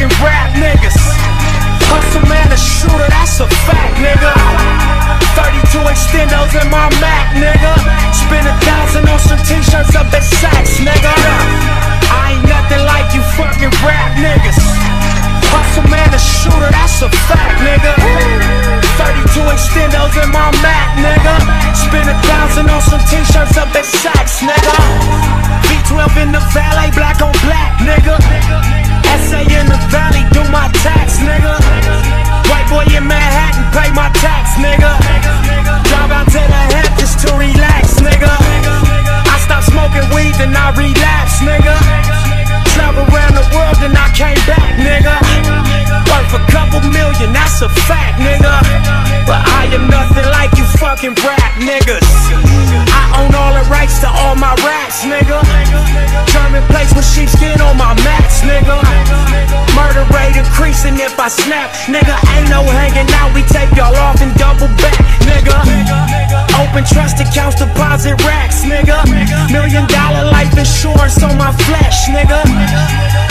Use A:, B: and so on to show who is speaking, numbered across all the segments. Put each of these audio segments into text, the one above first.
A: fucking rap niggas. Hustle man, a shooter, that's a fact, nigga. 32 extendos in my Mac, nigga. Spend a thousand on some t-shirts up at Saks, nigga. I ain't nothing like you fucking rap niggas. Hustle man, a shooter, that's a fact, nigga. 32 extendos in my Mac, nigga. Spend a thousand on some t-shirts up at Saks, nigga. V12 in the valet, black on then I relapse, nigga. Travel around the world, then I came back, nigga. Worth a couple million, that's a fact, nigga. But I am nothing like you fucking rap niggas. I own all the rights to all my raps, nigga. German plates with sheepskin on my mats, nigga. Murder rate increasing if I snap, nigga. Ain't no hanging out, we take y'all off and double back, nigga. Open trust accounts, deposit racks, insurance on my flesh, nigga.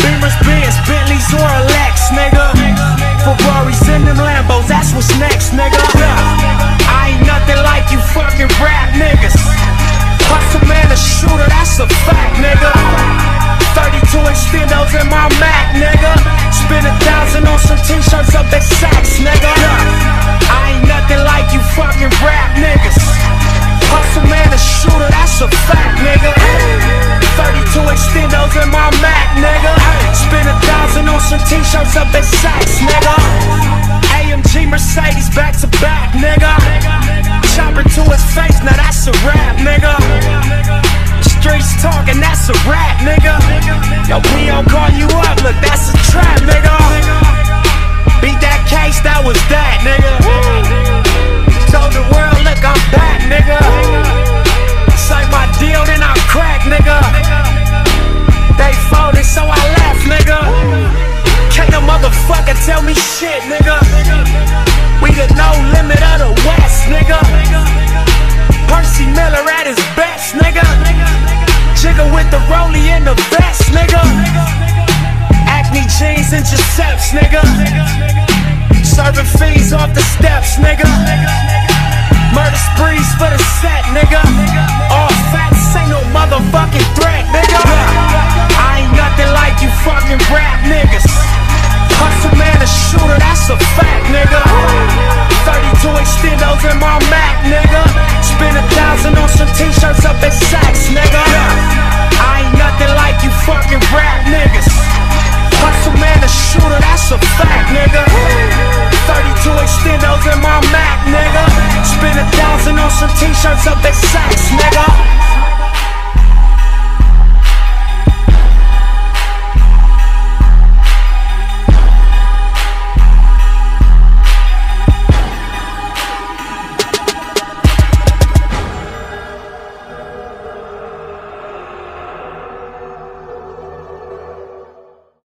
A: Beamers, Benz, Bentleys, or a nigga. Ferraris and them Lambos, that's what's next, nigga. I ain't nothing like you fucking rap niggas. Hustle man, a shooter, that's a fact, nigga. 32 extendos thousand on some t-shirts up at Saks, nigga. AMG Mercedes back to back, nigga. Chopper to his face, now that's a rap, nigga. Streets talking, that's a rap, nigga. Yo, P.O. call you up, look, that's a trap, nigga. Beat that case, that was that, nigga. Tell me shit, nigga. We the no limit of the West, nigga. Percy Miller at his best, nigga. Jigga with the rollie in the vest, nigga. Acne jeans and Giuseppe's, nigga. Serving fiends off the steps, nigga. Murder sprees for the set, nigga. All facts ain't no motherfucking extendos in my Mac, nigga. Spend a thousand on some t-shirts up at Saks, nigga.